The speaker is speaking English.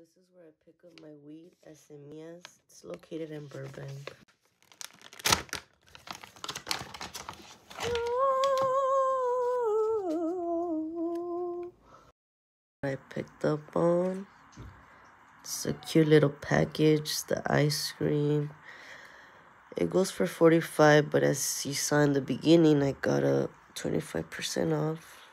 this is where I pick up my weed at Semillas. It's located in Burbank. I picked up on. It's a cute little package, the ice cream. It goes for 45 but as you saw in the beginning, I got a 25% off.